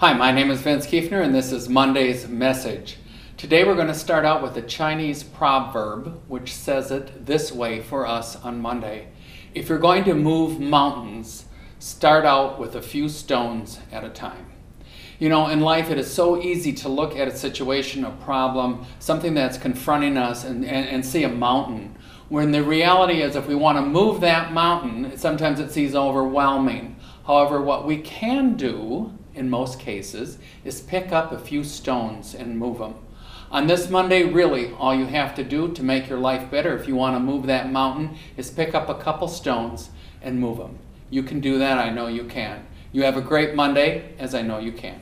Hi, my name is Vince Kueffner and this is Monday's message. Today we're going to start out with a Chinese proverb which says it this way for us on Monday. If you're going to move mountains, start out with a few stones at a time. You know, in life it is so easy to look at a situation, a problem, something that's confronting us and, and, and see a mountain. When the reality is if we want to move that mountain, sometimes it seems overwhelming. However, what we can do in most cases, is pick up a few stones and move them. On this Monday, really, all you have to do to make your life better, if you want to move that mountain, is pick up a couple stones and move them. You can do that, I know you can. You have a great Monday, as I know you can.